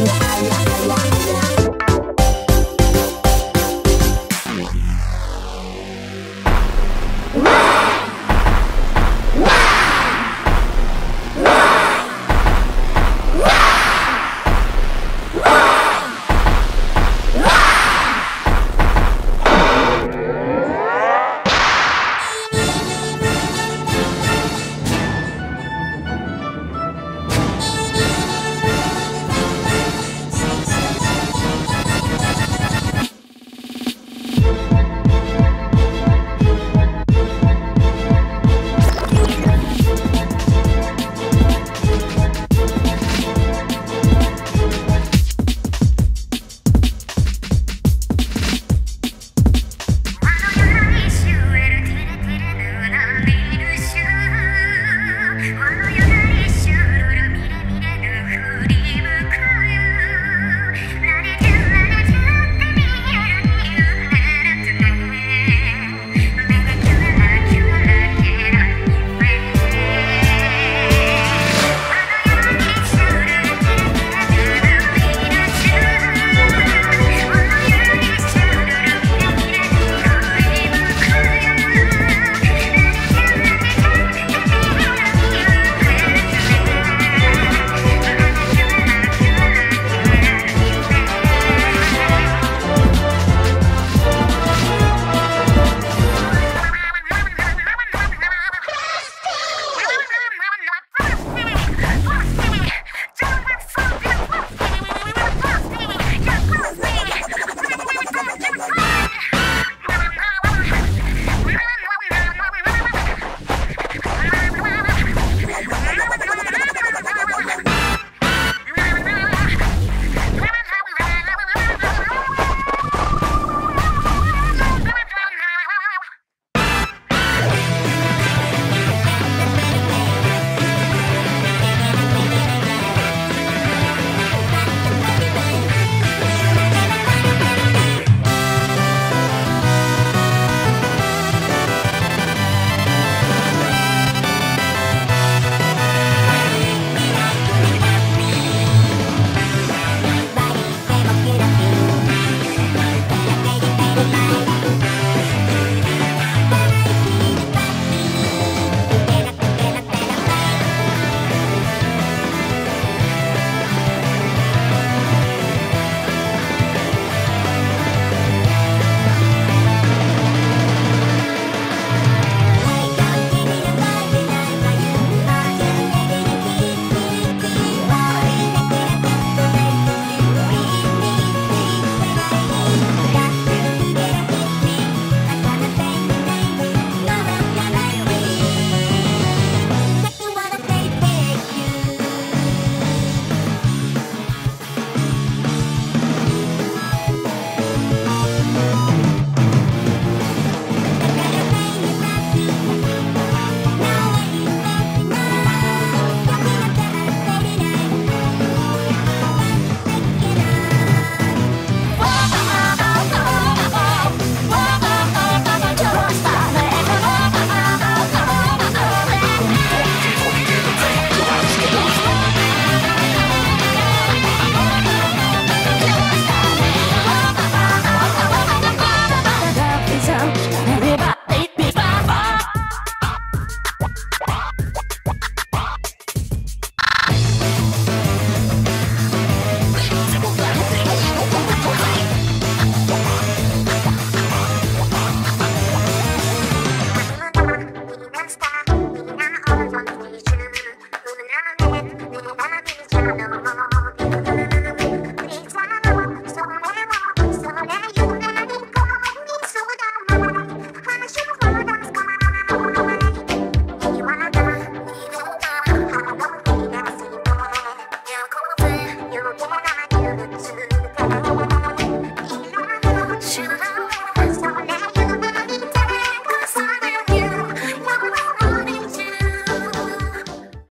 Wow.